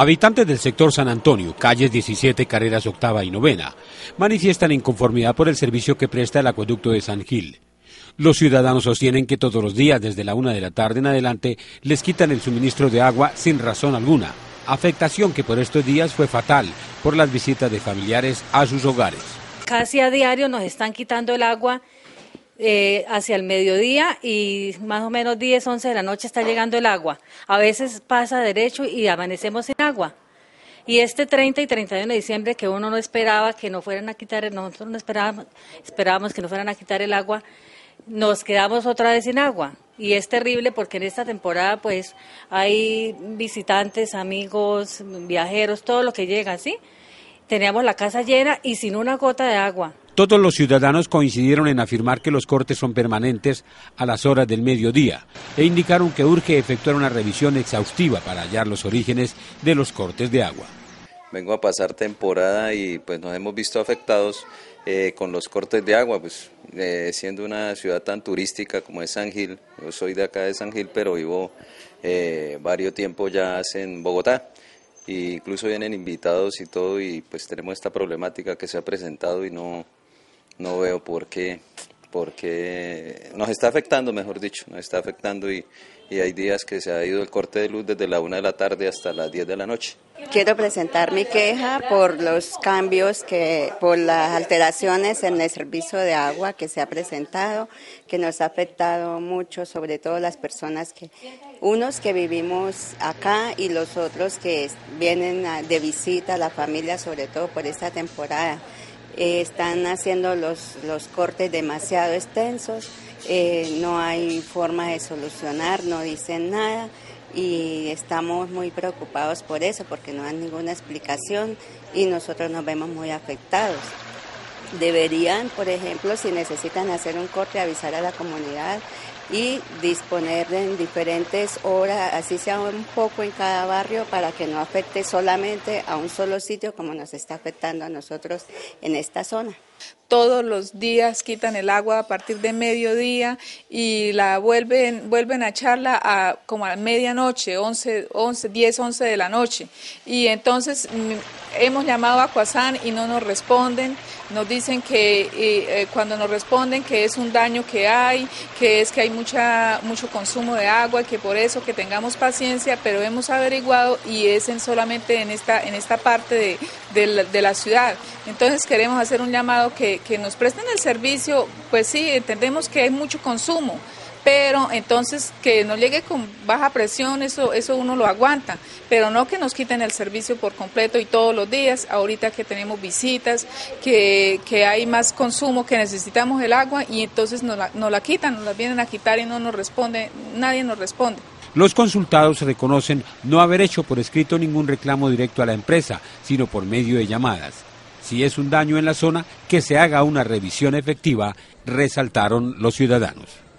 Habitantes del sector San Antonio, calles 17, carreras octava y novena, manifiestan inconformidad por el servicio que presta el acueducto de San Gil. Los ciudadanos sostienen que todos los días, desde la una de la tarde en adelante, les quitan el suministro de agua sin razón alguna, afectación que por estos días fue fatal por las visitas de familiares a sus hogares. Casi a diario nos están quitando el agua eh, hacia el mediodía y más o menos 10, 11 de la noche está llegando el agua. A veces pasa derecho y amanecemos sin agua. Y este 30 y 31 de diciembre que uno no esperaba que no fueran a quitar, nosotros no esperábamos, esperábamos que no fueran a quitar el agua, nos quedamos otra vez sin agua. Y es terrible porque en esta temporada pues hay visitantes, amigos, viajeros, todo lo que llega, ¿sí? Teníamos la casa llena y sin una gota de agua. Todos los ciudadanos coincidieron en afirmar que los cortes son permanentes a las horas del mediodía e indicaron que urge efectuar una revisión exhaustiva para hallar los orígenes de los cortes de agua. Vengo a pasar temporada y pues nos hemos visto afectados eh, con los cortes de agua, pues eh, siendo una ciudad tan turística como es San Gil, yo soy de acá de San Gil, pero vivo eh, varios tiempos ya en Bogotá incluso vienen invitados y todo y pues tenemos esta problemática que se ha presentado y no, no veo por qué, porque nos está afectando, mejor dicho, nos está afectando y, y hay días que se ha ido el corte de luz desde la una de la tarde hasta las 10 de la noche. Quiero presentar mi queja por los cambios que, por las alteraciones en el servicio de agua que se ha presentado, que nos ha afectado mucho, sobre todo las personas que, unos que vivimos acá y los otros que vienen de visita a la familia, sobre todo por esta temporada. Están haciendo los, los cortes demasiado extensos, eh, no hay forma de solucionar, no dicen nada y estamos muy preocupados por eso porque no hay ninguna explicación y nosotros nos vemos muy afectados. Deberían, por ejemplo, si necesitan hacer un corte, avisar a la comunidad y disponer en diferentes horas, así sea un poco en cada barrio, para que no afecte solamente a un solo sitio como nos está afectando a nosotros en esta zona. Todos los días quitan el agua a partir de mediodía y la vuelven, vuelven a echarla a, como a medianoche, 11, 11, 10, 11 de la noche. Y entonces mm, hemos llamado a Cuasán y no nos responden. Nos dicen que eh, cuando nos responden que es un daño que hay, que es que hay mucha, mucho consumo de agua, que por eso que tengamos paciencia, pero hemos averiguado y es en solamente en esta, en esta parte de, la, de la ciudad. Entonces queremos hacer un llamado que, nos presten el servicio, pues sí, entendemos que hay mucho consumo, pero entonces que no llegue con baja presión, eso, eso uno lo aguanta, pero no que nos quiten el servicio por completo y todos los días, ahorita que tenemos visitas, que, que hay más consumo, que necesitamos el agua y entonces nos la, nos la quitan, nos la vienen a quitar y no nos responde, nadie nos responde. Los consultados reconocen no haber hecho por escrito ningún reclamo directo a la empresa, sino por medio de llamadas. Si es un daño en la zona, que se haga una revisión efectiva, resaltaron los ciudadanos.